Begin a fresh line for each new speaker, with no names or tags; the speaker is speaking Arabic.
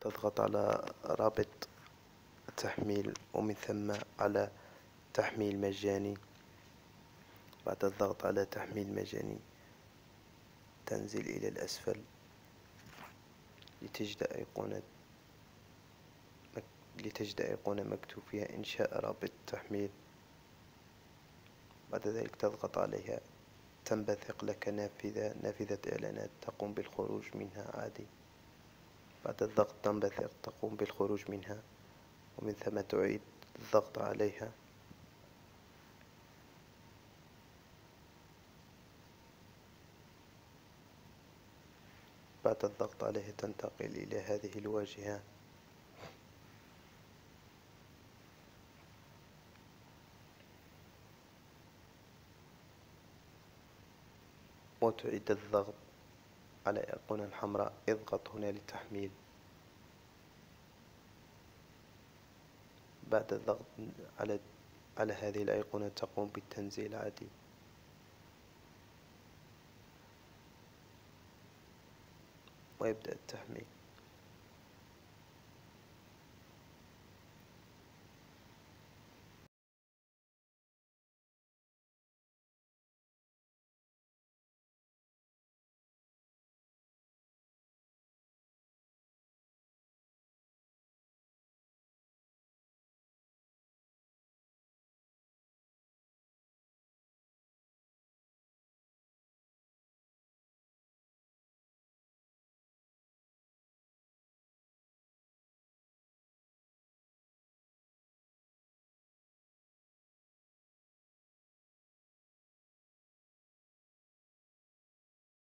تضغط على رابط التحميل ومن ثم على تحميل مجاني. بعد الضغط على تحميل مجاني تنزل إلى الأسفل لتجد أيقونة لتجد أيقونة مكتوب فيها إنشاء رابط تحميل. بعد ذلك تضغط عليها. تنبثق لك نافذة نافذة إعلانات تقوم بالخروج منها عادي. بعد الضغط تنبثق تقوم بالخروج منها ومن ثم تعيد الضغط عليها. بعد الضغط عليها تنتقل إلى هذه الواجهة. وتعيد الضغط على الأيقونة الحمراء. اضغط هنا للتحميل بعد الضغط على على هذه الأيقونة تقوم بالتنزيل عادي. ويبدأ التحميل.